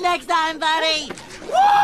next time, buddy. Woo!